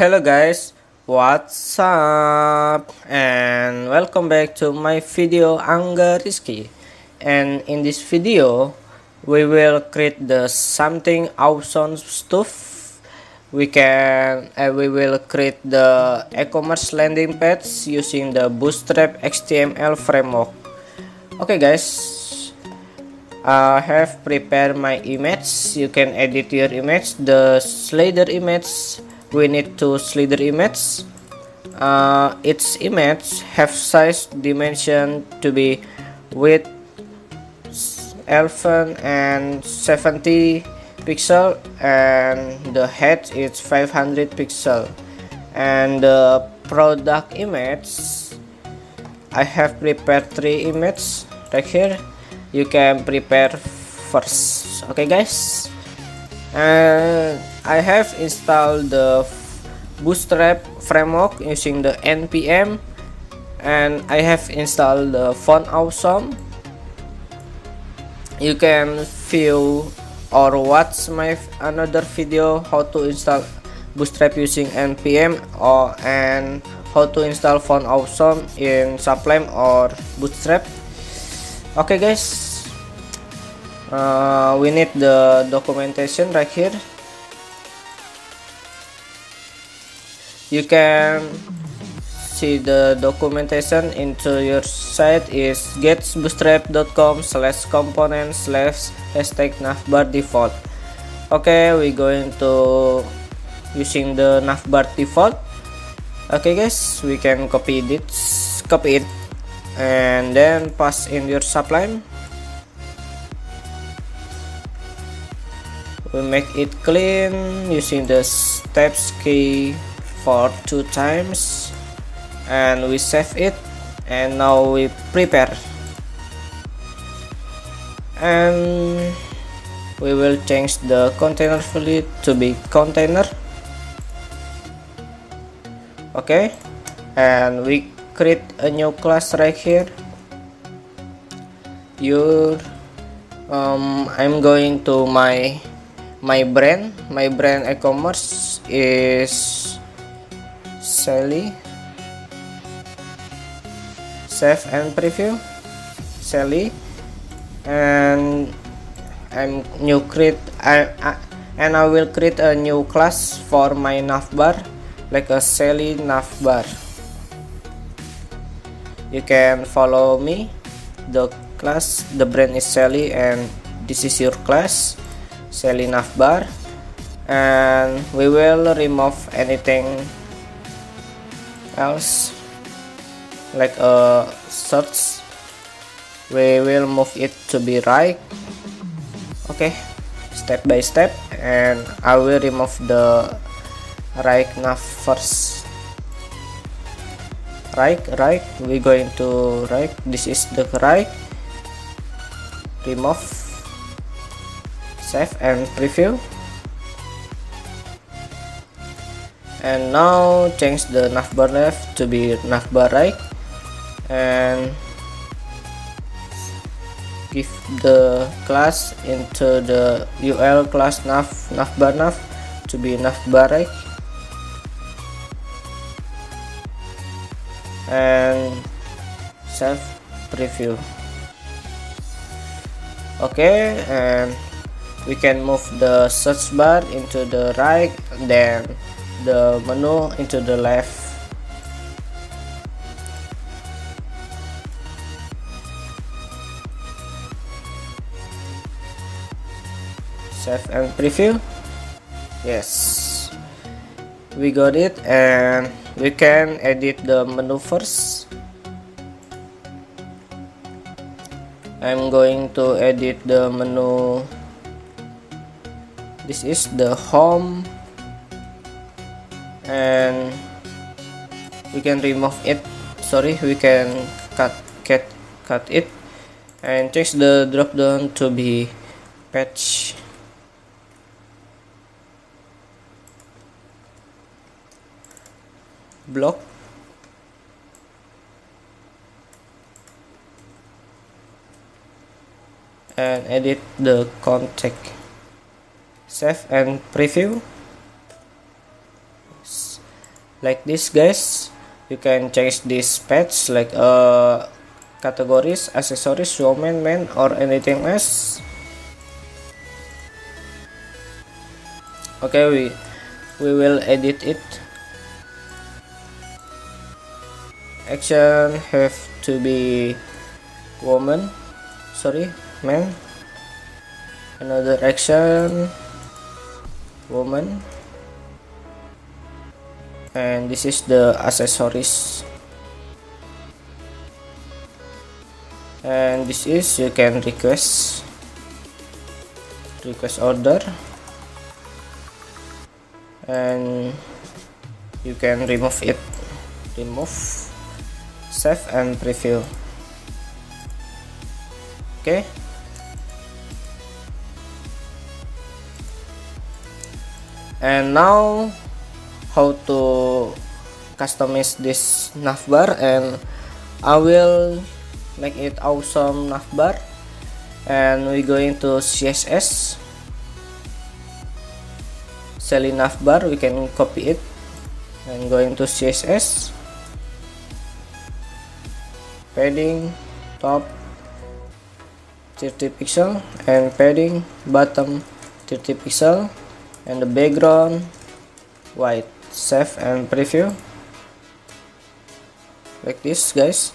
Hello guys, what's up? And welcome back to my video Angga Rizky. And in this video, we will create the something awesome stuff. We can uh, we will create the e-commerce landing page using the Bootstrap HTML framework. Okay guys, I have prepared my image. You can edit your image. The slider image we need to slider image. Uh, its image have size dimension to be with 11 and 70 pixel and the height is 500 pixel. And the product image I have prepared three images right here. You can prepare first. Okay guys. And I have installed the bootstrap framework using the npm and I have installed the font awesome. You can view or watch my another video how to install bootstrap using npm or and how to install font awesome in sublime or bootstrap. Okay guys. Uh, we need the documentation right here you can see the documentation into your site is getbootstrap.com slash component slash hashtag navbar default. Okay we going to using the navbar default. Okay guys we can copy this copy it and then pass in your sublime we make it clean using the steps key for two times and we save it and now we prepare. And we will change the container value to be container. Okay and we create a new class right here. Your um, I'm going to my my brand. My brand e-commerce is Sally. Save and preview. Sally. And I'm new create I, I, and I will create a new class for my navbar like a Sally navbar you can follow me. The class the brand is Sally and this is your class Sally navbar and we will remove anything else? Like a search. We will move it to be right. Okay. Step by step. And I will remove the right nav first. Right right. We going to right. This is the right. Remove. Save and preview and now change the navbar left to be navbar right. And give the class into the ul class nav navbar nav to be navbar right. And save preview. Okay and we can move the search bar into the right then the menu into the left. Save and preview. Yes. We got it and we can edit the menu first. I'm going to edit the menu. This is the home and we can remove it. Sorry we can cut cut cut it. And change the drop down to be patch. Block. And edit the contact. Save and preview like this guys. You can change this page like uh, categories accessories woman man or anything else. Okay we we will edit it. Action have to be woman. Sorry man another action. Woman and this is the accessories. And this is you can request request order. And you can remove it remove save and preview. Okay. And now how to customize this navbar and I will make it awesome navbar and we going to CSS Selling navbar we can copy it. And going to CSS padding top 30 pixel. And padding bottom 30 pixel. And the background white save and preview. Like this guys.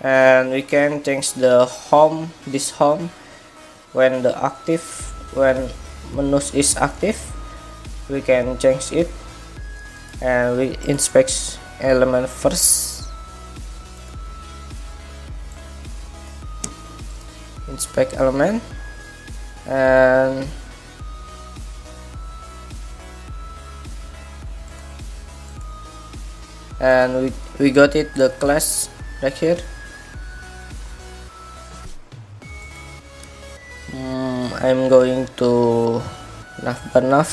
And we can change the home this home when the active when menus is active we can change it. And we inspect element first. Inspect element. And and we, we got it the class right here. Mm, I'm going to nav nav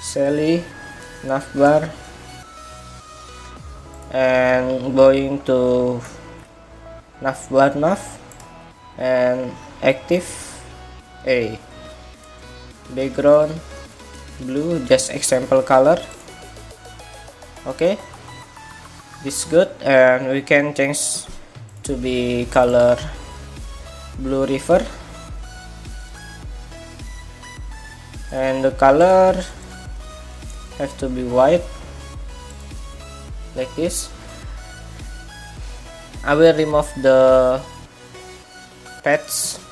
Sally navbar and going to navbar nav and active A. Background blue just example color. Okay. This good and we can change to be color blue river. And the color have to be white like this. I will remove the patch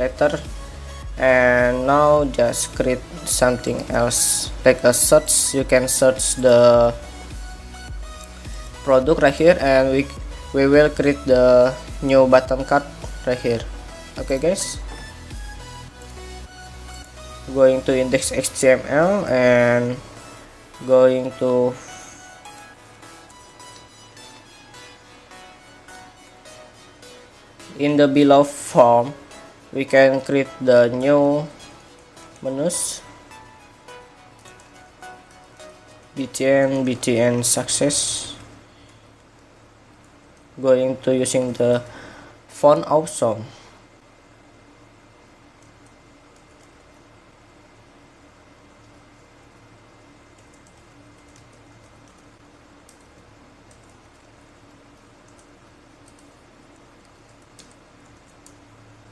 letter and now just create something else. Like a search you can search the product right here and we we will create the new button card right here. Okay guys. Going to index html and going to in the below form we can create the new menus. Btn btn success. Going to using the font awesome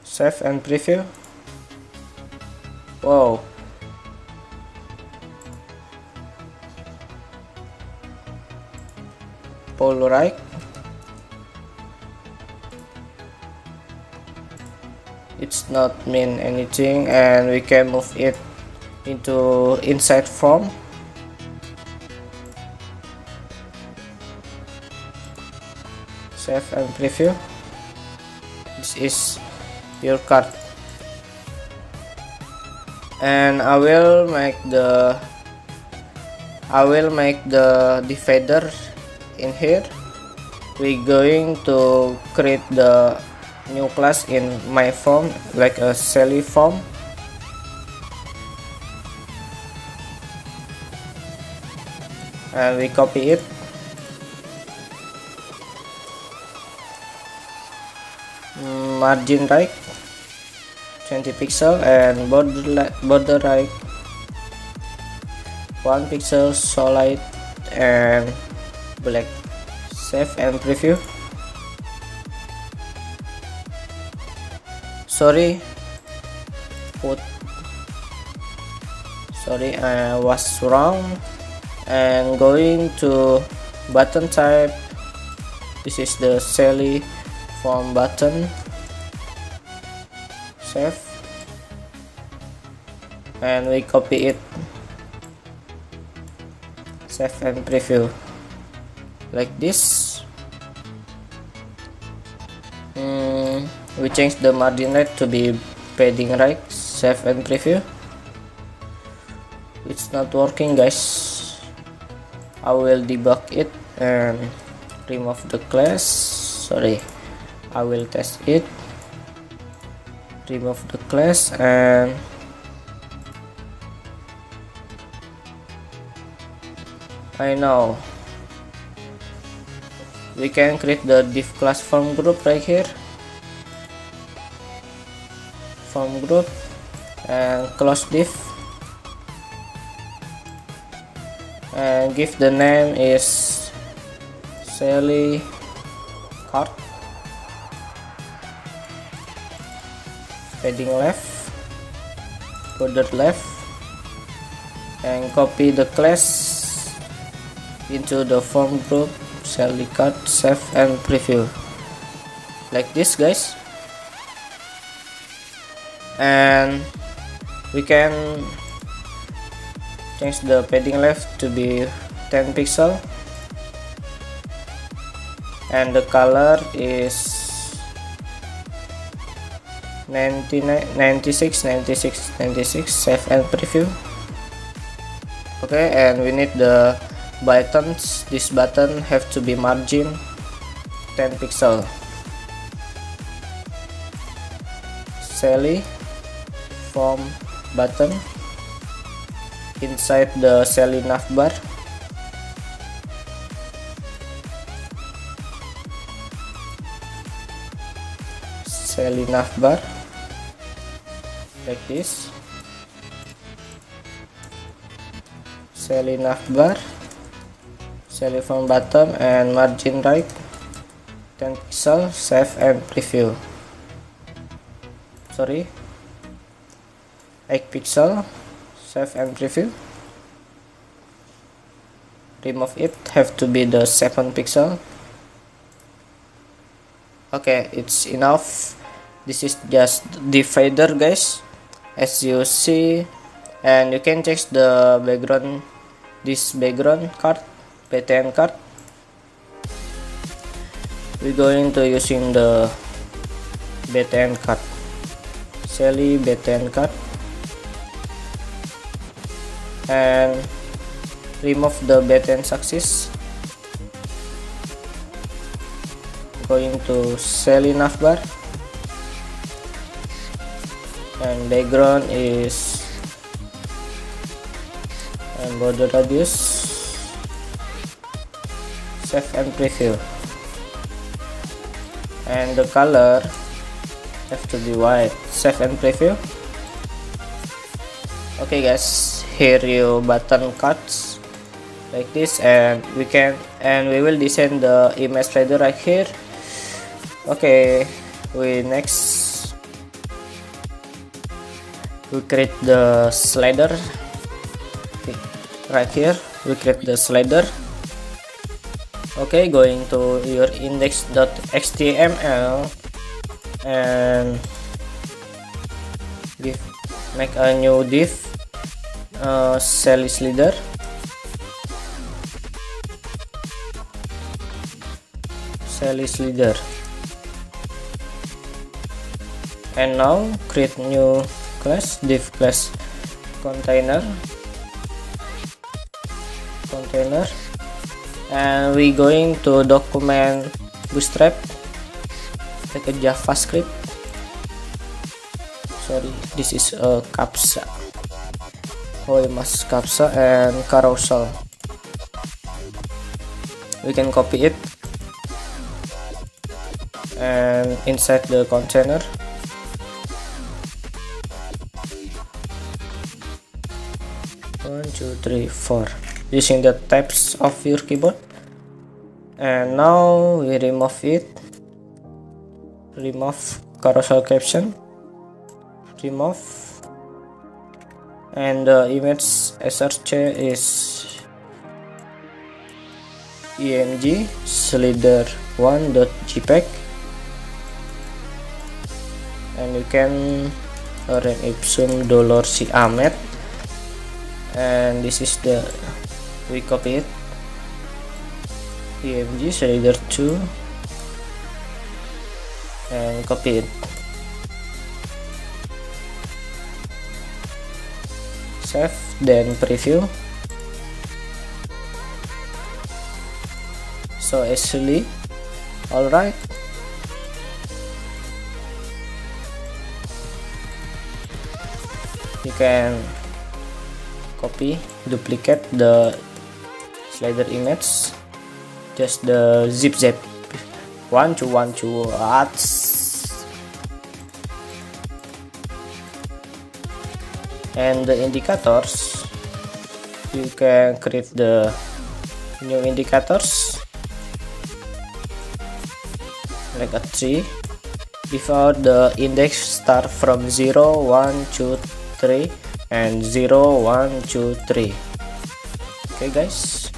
save and preview wow. Pull right it's not mean anything and we can move it into inside form. Save and preview this is your card. And I will make the I will make the divider in here. We going to create the new class in my form like a Sally form. And we copy it. Margin right 20 pixel and border border right 1 pixel solid and black. Save and preview. Sorry. Put sorry I was wrong. And going to button type. This is the Sally form button save and we copy it. Save and preview. Like this. Mm, we change the margin right to be padding right. Save and preview. It's not working guys. I will debug it and remove the class. Sorry. I will test it remove the class and I know. We can create the div class form group right here. Form group and close div. And give the name is Sally card padding left. Border left. And copy the class into the form group. Sally card save and preview. Like this guys. And we can change the padding left to be 10 pixel. And the color is 99 96 96 96 save and preview. Okay and we need the buttons. This button have to be margin 10 pixel. Sally form button. Inside the Sally navbar Sally navbar like this. Sally navbar Sally from bottom and margin right. 10 pixel save and preview. Sorry. 8 pixel save and preview. Remove it have to be the 7 pixel. Okay it's enough. This is just divider guys as you see and you can change the background this background card PTN card. We're going to using the BTN card Sally BTN card. And remove the button axis going to Sally navbar and background is and border radius save and preview and the color have to be white save and preview okay guys here you button cuts like this and we can and we will design the image slider right here. Okay we next we create the slider. Right here we create the slider. Okay going to your index.html and give make a new div uh, sales leader sales leader and now create new class div class container. Container. And we going to document bootstrap. Like a javascript. Sorry this is a captcha mas Capsa and Carousel. We can copy it. And inside the container three four. Using the tabs of your keyboard. And now we remove it. Remove carousel caption. Remove. And the image src is img slider 1.jpg and you can rem ipsum dollar si amet and this is the we copy it. Img slider 2 and copy it. Save then preview. So actually all right you can copy duplicate the slider image just the zip zip one two one two ads and the indicators you can create the new indicators. Like a tree. Before the index start from 0 1 2 3 and 0 1 2 3 okay guys.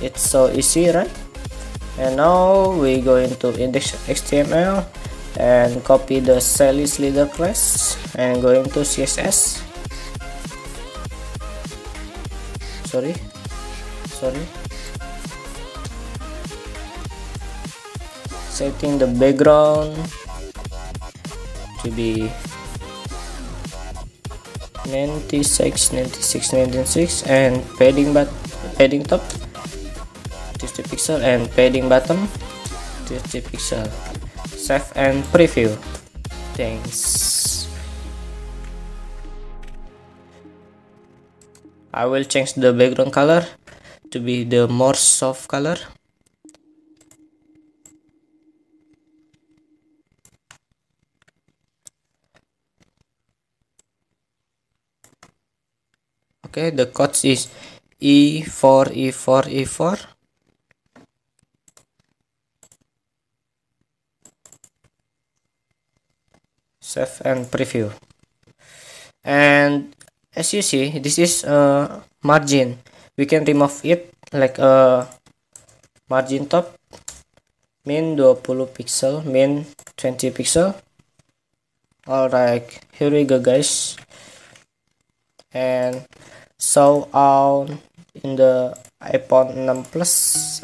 It's so easy right? And now we go into index html and copy the sales leader class and go into css sorry. Sorry. Setting the background to be 96 96 96 and padding but padding top 50 pixel and padding bottom 50 pixel. Save and preview. Thanks. I will change the background color to be the more soft color okay the code is e4 e4 e4 save and preview. And as you see this is a margin. We can remove it like a margin top min 20 pixel min 20 pixel. Alright here we go guys. And so on in the iPhone 6 plus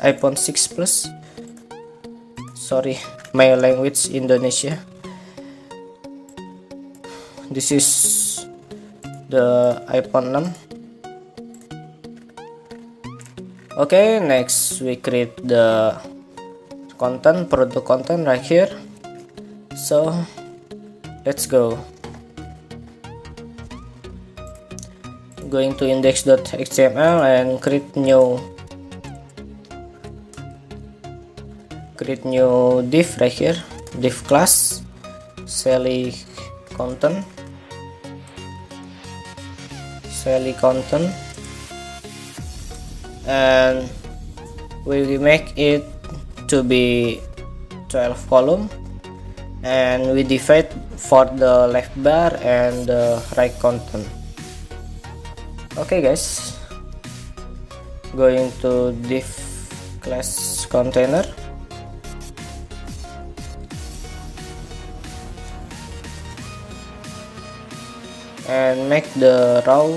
iPhone 6 plus. Sorry my language Indonesia. This is the iPhone 6 okay next we create the content product content right here. So let's go going to index.html and create new create new div right here div class Sally content Sally content and we will make it to be 12 column and we divide for the left bar and the right content okay guys. Going to div class container. And make the raw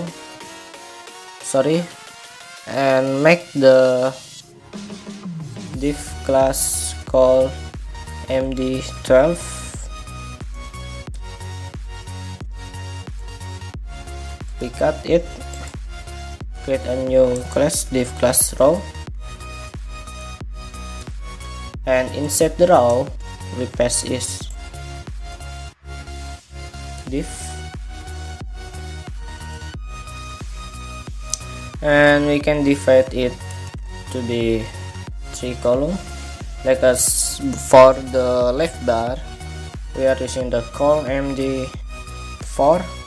sorry and make the div class call md12 we cut it create a new class div class row. And inside the row we pass is div. And we can divide it to be three column. Like us for the left bar we are using the col md4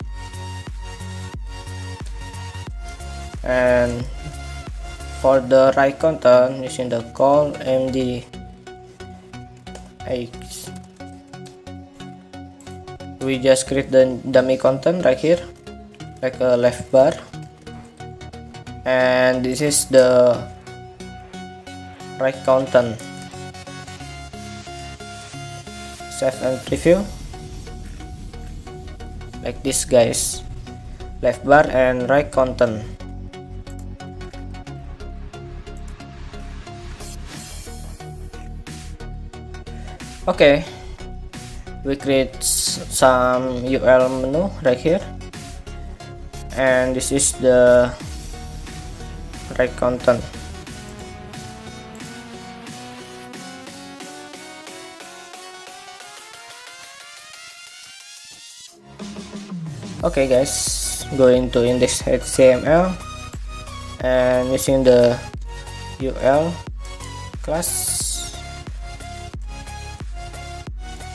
and for the right content using the col md x. We just create the dummy content right here like a left bar. And this is the right content. Save and preview. Like this guys. Left bar and right content okay. We create some UL menu right here. And this is the right content. Okay guys. Going to index HTML and using the UL class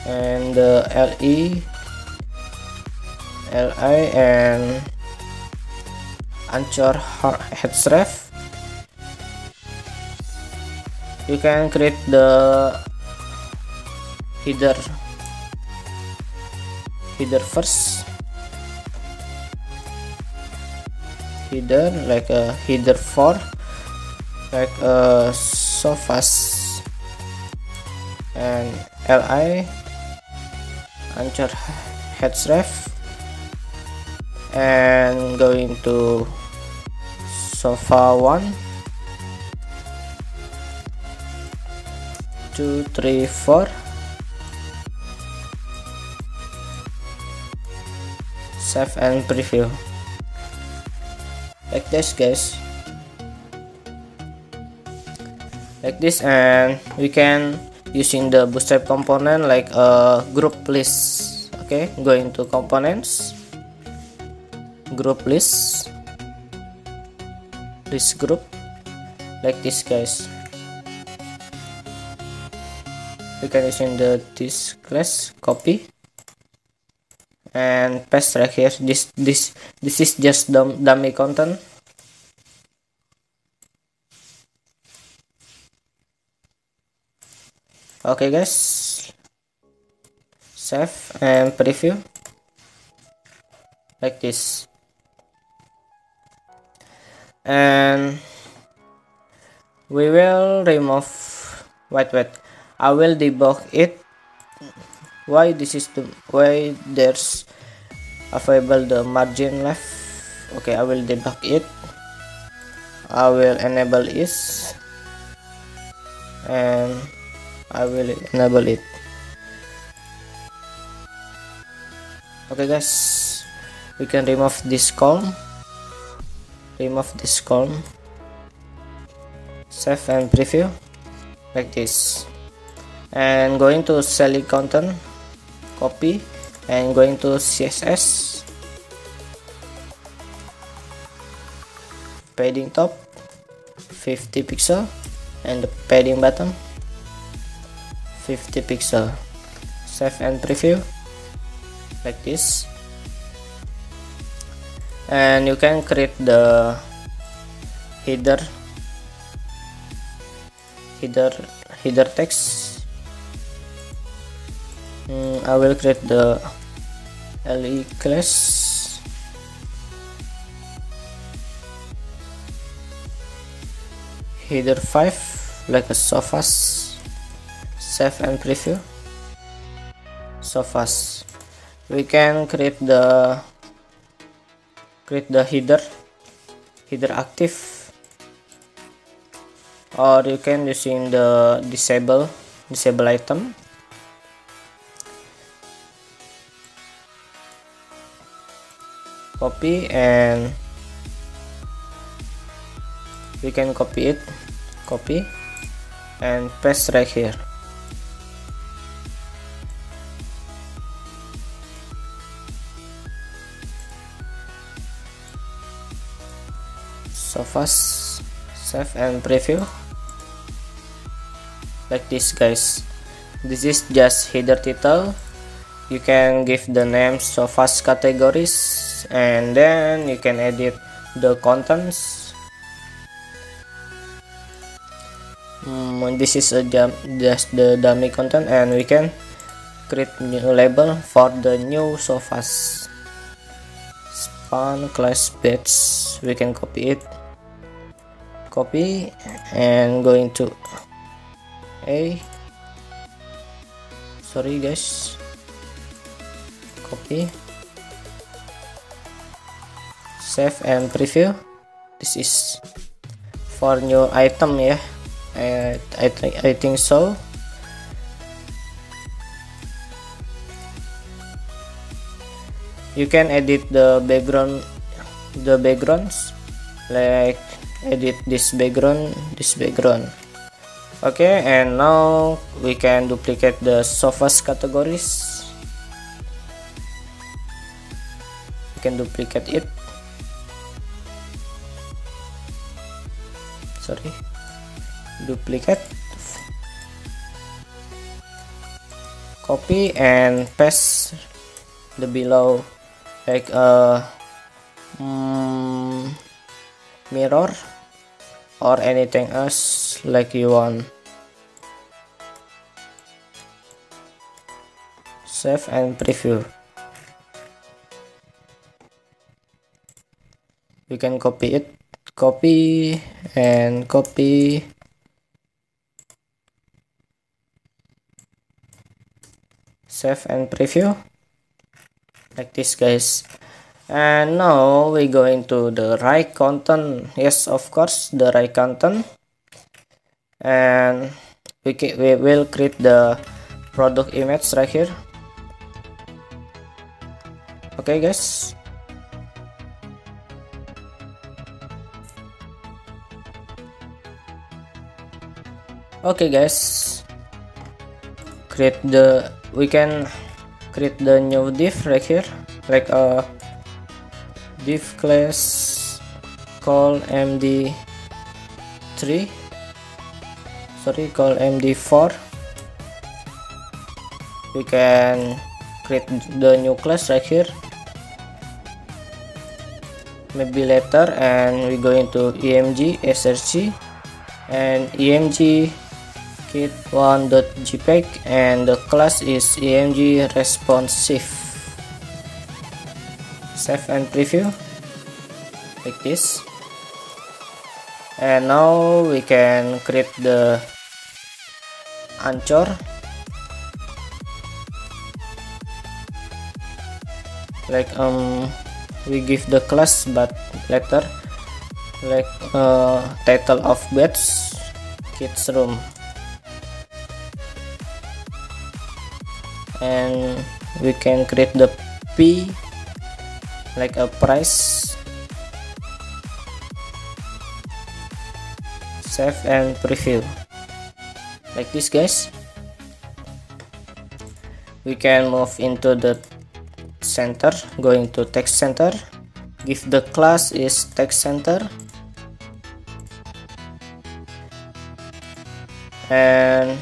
and uh, the LE LI and anchor href. You can create the header header first. Header like a header for like a sofas and li anchor href and going to sofa one. Two three four. Save and preview. Like this guys. Like this and we can using the bootstrap component like a group list. Okay going to components group list this group like this guys. We can using the this class copy and paste right here. This this this is just dummy content okay guys. Save and preview. Like this. And we will remove wait wait I will debug it. Why this is the why there's available the margin left? Okay I will debug it. I will enable is. And I will enable it. Okay guys. We can remove this column. Remove this column. Save and preview. Like this. And going to select content. Copy. And going to css padding top. 50 pixel. And the padding bottom 50 pixel save and preview like this. And you can create the header header header text. Mm, I will create the LE class. Header 5 like a sofas save and preview. Sofas we can create the create the header. Header active. Or you can using the disable disable item. Copy and we can copy it. Copy and paste right here so fast save and preview. Like this guys. This is just header title. You can give the names so fast categories and then you can edit the contents. Mm, this is a just the dummy content and we can create new label for the new sofas span class batch we can copy it copy and going to a sorry guys copy save and preview. This is for new item yeah. I, I, th I think so. You can edit the background the backgrounds like edit this background this background. Okay and now we can duplicate the sofas categories. We can duplicate it. Sorry. Duplicate. Copy and paste the below. Like a um, mirror or anything else like you want. Save and preview. You can copy it copy and copy. Save and preview. Like this guys and now we go into the right content yes of course the right content and we, we will create the product image right here. Okay guys. Okay guys. Create the we can create the new div right here. Like a div class call md3 sorry call md4 we can create the new class right here. Maybe later and we go into emg src and emg kit 1.jpg and the class is emg responsive save and preview. Like this. And now we can create the anchor. Like um we give the class but later like uh, title of beds kids room. And we can create the p like a price. Save and preview like this guys. We can move into the center going to text center. Give the class is text center and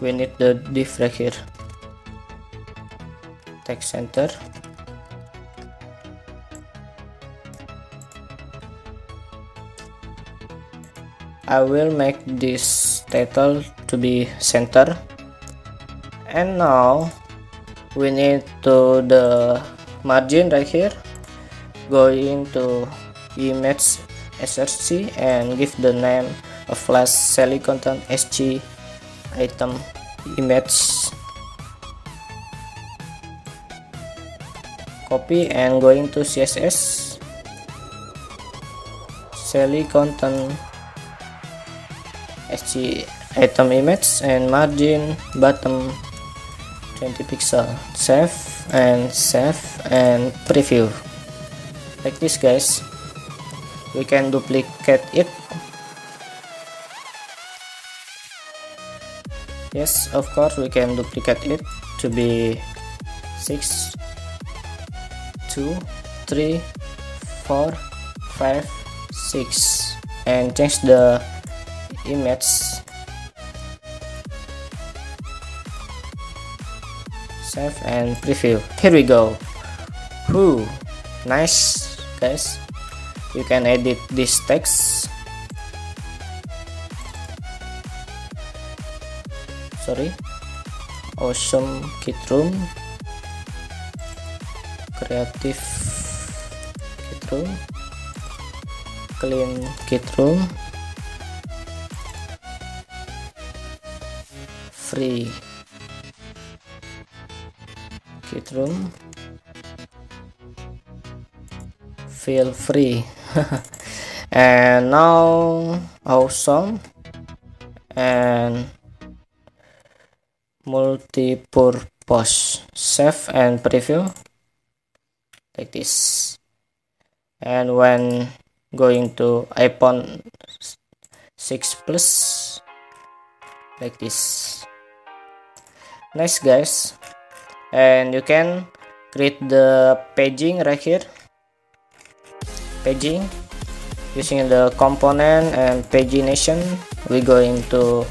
we need the div right here. Text center I will make this title to be center. And now we need to the margin right here. Go into image src and give the name of flash selling content sg item image. Copy and going to css selling content SG item image and margin bottom 20 pixel save and save and preview. Like this guys. We can duplicate it. Yes of course we can duplicate it to be 6 2 3 4 5 6 and change the image. Save and preview. Here we go. Whoo, nice guys. You can edit this text. Sorry. Awesome kit room. Creative kit room. Clean kit room free. Kit room feel free. And now awesome. And multi-purpose. Save and preview. Like this. And when going to iPhone 6 plus. Like this nice guys. And you can create the paging right here. Paging. Using the component and pagination. We go into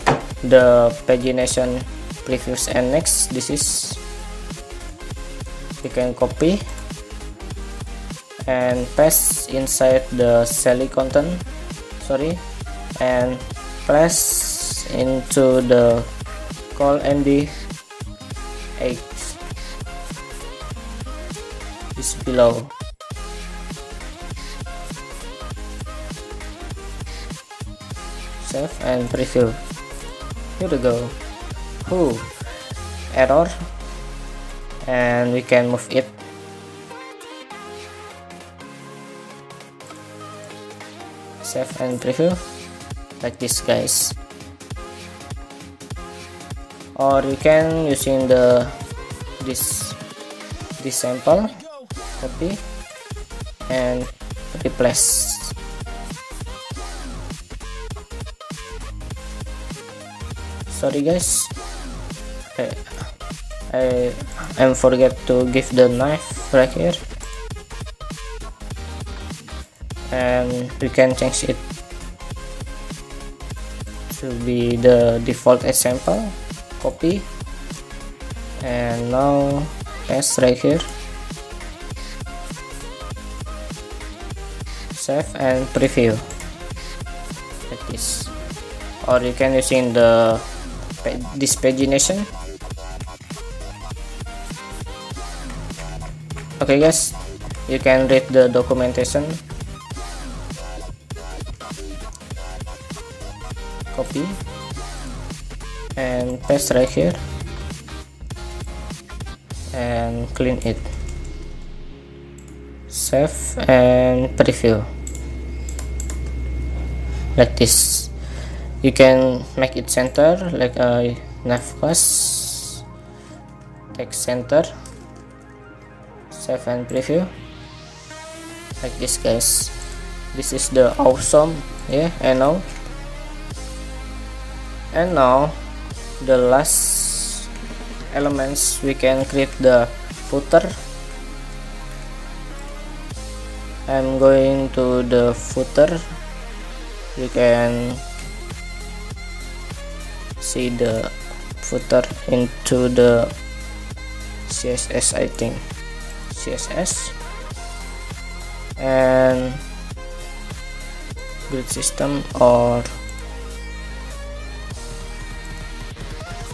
the pagination previous and next. This is you can copy and paste inside the Sally content. Sorry. And press into the call MD 8 is below. Save and preview. Here we go. Ooh, error. And we can move it. Save and preview. Like this guys or you can using the this this sample. Copy. And replace. Sorry guys. I, I am forget to give the knife right here. And we can change it to be the default example copy. And now paste right here. Save and preview. Like this. Or you can using the this pagination. Okay guys. You can read the documentation. Copy and paste right here and clean it. Save and preview. Like this. You can make it center like a navcast text center save and preview. Like this guys. This is the awesome yeah and now. And now the last elements we can create the footer. I'm going to the footer. You can see the footer into the CSS I think. CSS and grid system or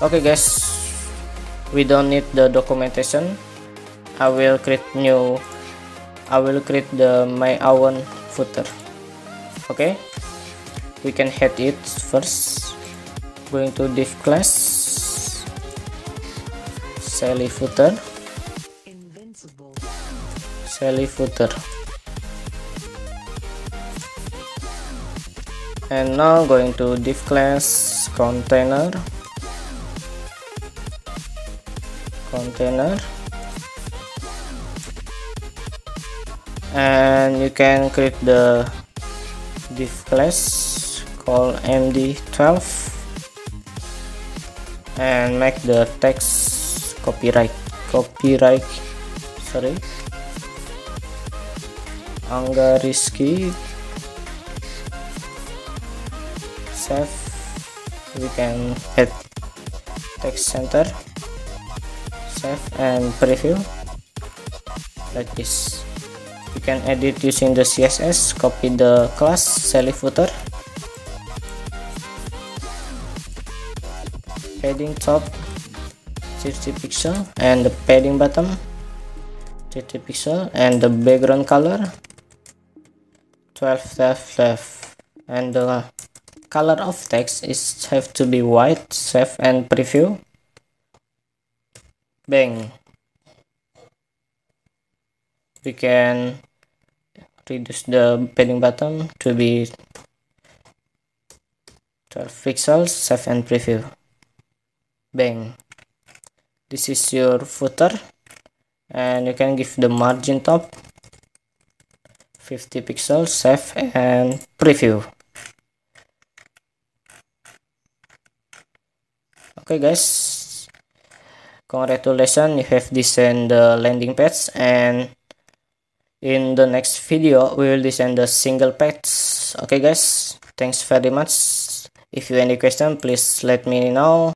okay guys. We don't need the documentation. I will create new I will create the my own footer. Okay? We can head it first. Going to div class. Sally footer. Sally footer. And now going to div class container container. And you can create the div class called md12 and make the text copyright copyright sorry Angga Rizky save. We can hit text center save and preview. Like this. You can edit using the css copy the class Sally footer. Padding top 30 pixel and the padding bottom 30 pixel and the background color 12 left left and the color of text is have to be white save and preview bang we can reduce the padding button to be 12 pixels save and preview. Bang this is your footer and you can give the margin top 50 pixels save and preview. Okay guys congratulations you have designed the landing page and in the next video we will design the single page okay guys thanks very much. If you have any question please let me know